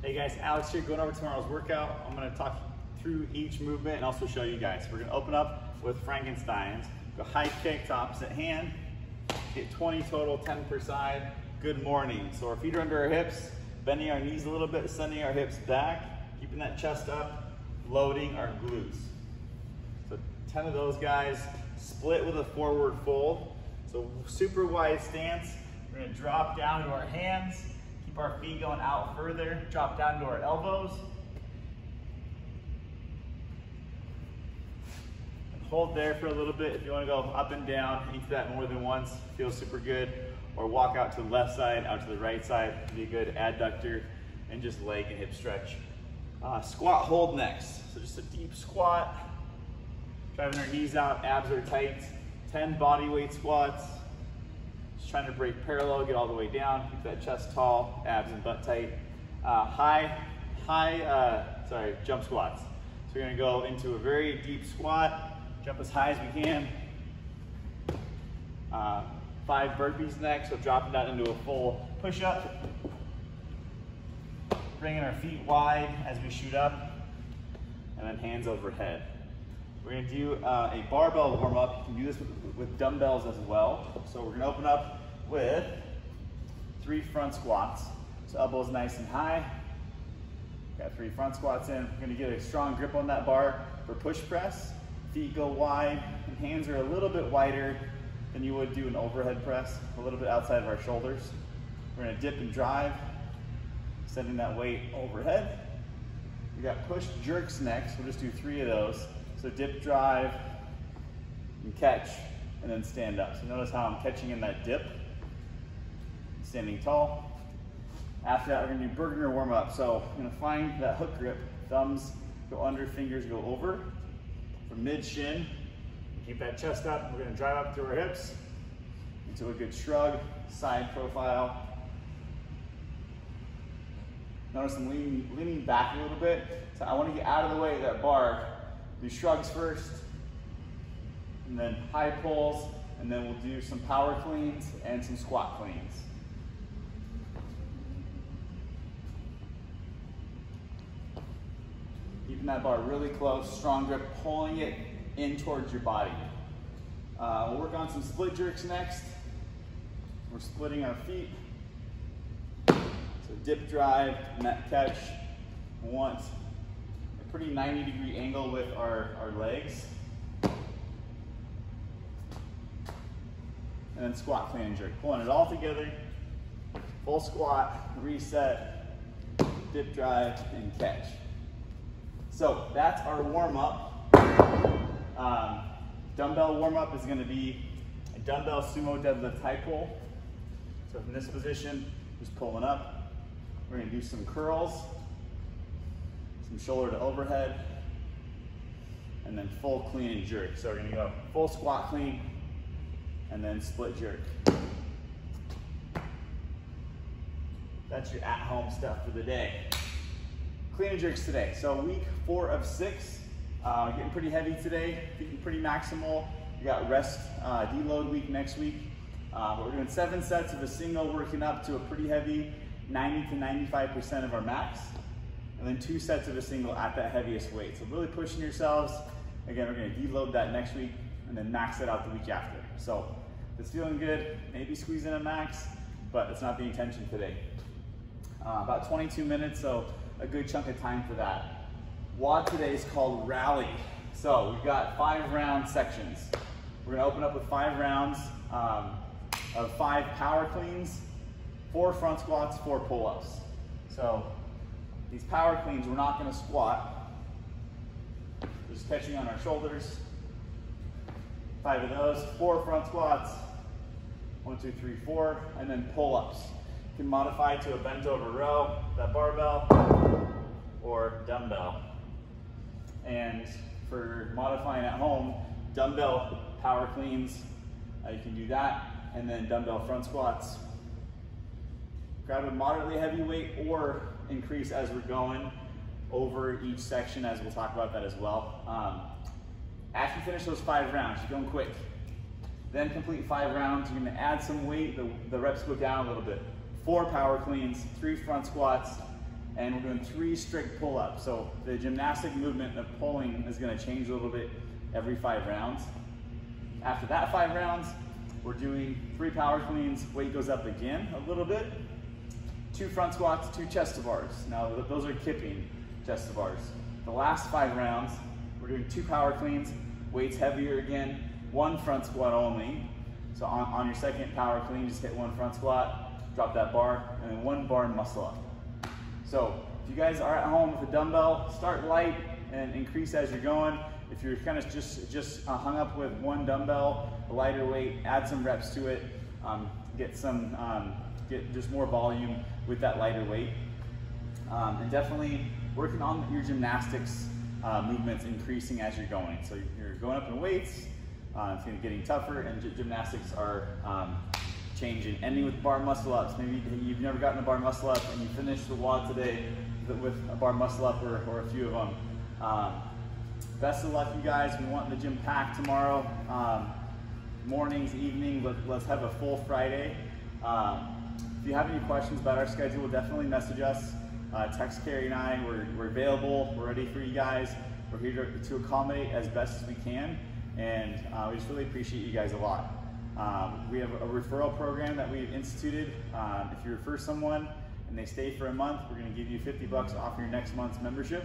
Hey guys, Alex here, going over tomorrow's workout. I'm gonna talk through each movement and also show you guys. We're gonna open up with Frankenstein's, go high kick to opposite hand, get 20 total, 10 per side. Good morning. So our feet are under our hips, bending our knees a little bit, sending our hips back, keeping that chest up, loading our glutes. So 10 of those guys, split with a forward fold. So super wide stance. We're gonna drop down to our hands, our feet going out further, drop down to our elbows. And hold there for a little bit. If you wanna go up and down, do that more than once, feels super good. Or walk out to the left side, out to the right side, be a good adductor and just leg and hip stretch. Uh, squat hold next. So just a deep squat, driving our knees out, abs are tight. 10 body weight squats. Just trying to break parallel, get all the way down, keep that chest tall, abs and butt tight. Uh, high, high, uh, sorry, jump squats. So we're gonna go into a very deep squat, jump as high as we can. Uh, five burpees next, so dropping that into a full push up. Bringing our feet wide as we shoot up, and then hands overhead. We're gonna do uh, a barbell warm up. You can do this with, with dumbbells as well. So we're gonna open up with three front squats. So elbows nice and high. Got three front squats in. We're gonna get a strong grip on that bar for push press. Feet go wide and hands are a little bit wider than you would do an overhead press, a little bit outside of our shoulders. We're gonna dip and drive, sending that weight overhead. We got push jerks next. We'll just do three of those. So dip, drive, and catch, and then stand up. So notice how I'm catching in that dip, standing tall. After that, we're gonna do Burgener warm up. So I'm gonna find that hook grip, thumbs go under, fingers go over. From mid shin, keep that chest up. We're gonna drive up through our hips into a good shrug, side profile. Notice I'm leaning, leaning back a little bit. So I wanna get out of the way of that bar do shrugs first, and then high pulls, and then we'll do some power cleans and some squat cleans. Keeping that bar really close, strong grip, pulling it in towards your body. Uh, we'll work on some split jerks next. We're splitting our feet. So dip drive, net catch, once, pretty 90 degree angle with our, our legs. And then squat, clean, and jerk. Pulling it all together. Full squat, reset, dip drive, and catch. So that's our warm up. Um, dumbbell warm up is gonna be a dumbbell sumo deadlift high pull. So from this position, just pulling up. We're gonna do some curls some shoulder to overhead, and then full clean and jerk. So we're gonna go full squat clean, and then split jerk. That's your at-home stuff for the day. Clean and jerks today. So week four of six, uh, getting pretty heavy today, getting pretty maximal. We got rest uh, deload week next week. Uh, but we're doing seven sets of a single, working up to a pretty heavy 90 to 95% of our max and then two sets of a single at that heaviest weight. So really pushing yourselves. Again, we're gonna deload that next week and then max it out the week after. So it's feeling good, maybe squeeze in a max, but it's not the intention today. Uh, about 22 minutes, so a good chunk of time for that. WOD today is called Rally. So we've got five round sections. We're gonna open up with five rounds um, of five power cleans, four front squats, four pull-ups. So these power cleans, we're not gonna squat. Just catching on our shoulders. Five of those, four front squats. One, two, three, four, and then pull-ups. You can modify to a bent over row, that barbell, or dumbbell. And for modifying at home, dumbbell power cleans, uh, you can do that, and then dumbbell front squats. Grab a moderately heavy weight or increase as we're going over each section as we'll talk about that as well. Um, after you finish those five rounds, you're going quick. Then complete five rounds, you're gonna add some weight, the, the reps go down a little bit. Four power cleans, three front squats, and we're doing three strict pull-ups. So the gymnastic movement of pulling is gonna change a little bit every five rounds. After that five rounds, we're doing three power cleans, weight goes up again a little bit, two front squats, two chest to bars. Now those are kipping chest to bars. The last five rounds, we're doing two power cleans, weights heavier again, one front squat only. So on, on your second power clean, just hit one front squat, drop that bar, and then one bar muscle up. So if you guys are at home with a dumbbell, start light and increase as you're going. If you're kind of just, just uh, hung up with one dumbbell, lighter weight, add some reps to it, um, get some, um, get just more volume with that lighter weight. Um, and definitely working on your gymnastics uh, movements increasing as you're going. So you're going up in weights, uh, it's gonna getting tougher, and gymnastics are um, changing. Ending with bar muscle ups. Maybe you've never gotten a bar muscle up and you finish the WOD today with a bar muscle up or, or a few of them. Um, best of luck, you guys. We want the gym packed tomorrow. Um, mornings, evening, let, us have a full Friday. Um, if you have any questions about our schedule, definitely message us. Uh, text Carrie and I, we're, we're available, we're ready for you guys. We're here to, to accommodate as best as we can and uh, we just really appreciate you guys a lot. Um, we have a referral program that we've instituted. Um, if you refer someone and they stay for a month, we're going to give you 50 bucks off your next month's membership.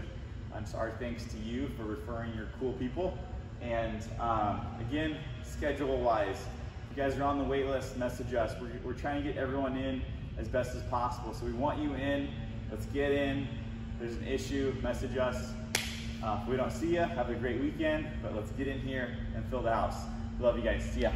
Um, so our thanks to you for referring your cool people. And um, again, schedule-wise, if you guys are on the wait list, message us. We're, we're trying to get everyone in as best as possible. So we want you in. Let's get in. If there's an issue, message us. Uh, if we don't see you, have a great weekend, but let's get in here and fill the house. Love you guys. See ya.